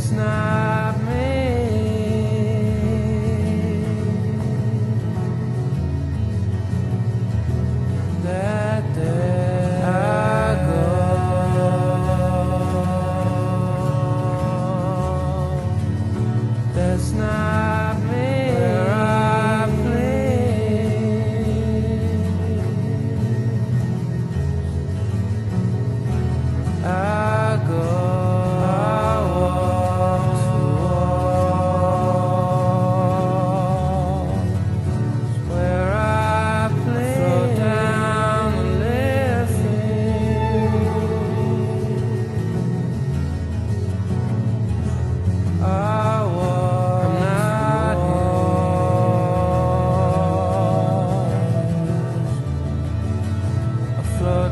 last night.